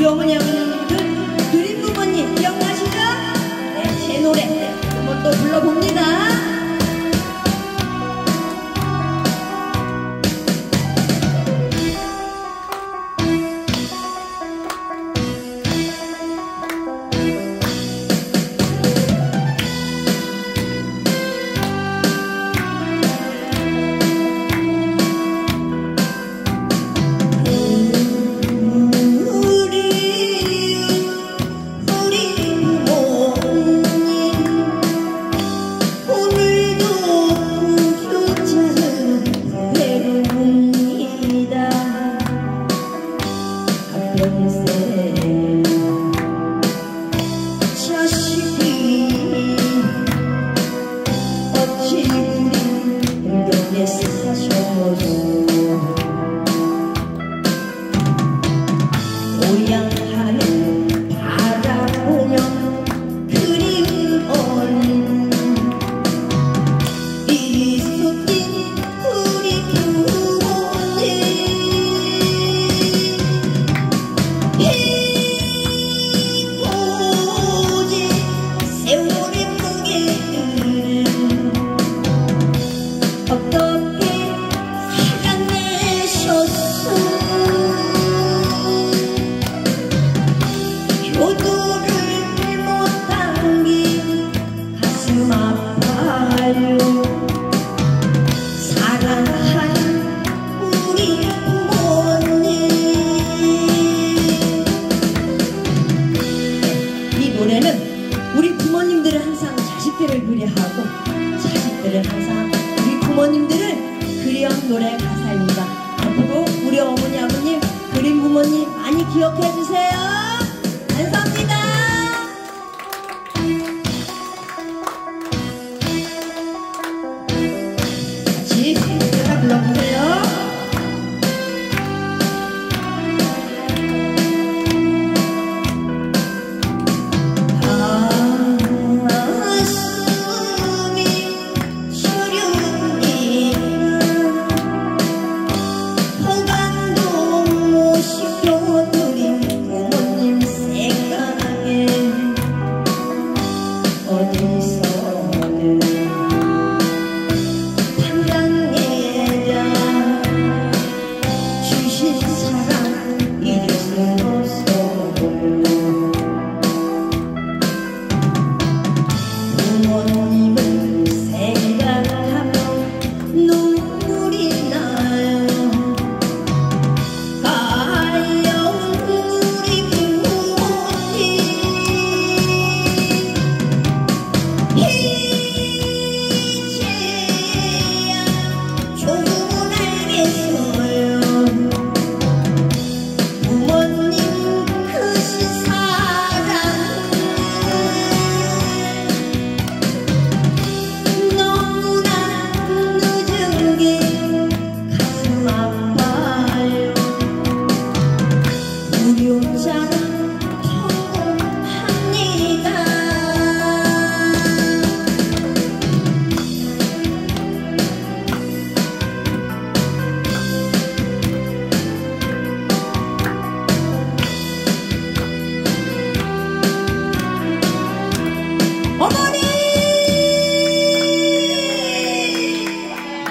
우리 어머니 아버님들 그림 부모님 기억나시죠? 네, 제 노래 한번 또 불러봅니다. 자식 그리하고 자식들을 항상 우리 부모님들을 그리한 노래 가사입니다. 앞으로 우리 어머니 아버님 그림 부모님 많이 기억해 주세요. 감사합니다.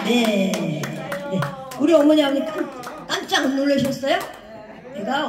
네. 네. 우리 어머니 아버님 깜, 깜짝 놀라셨어요? 내가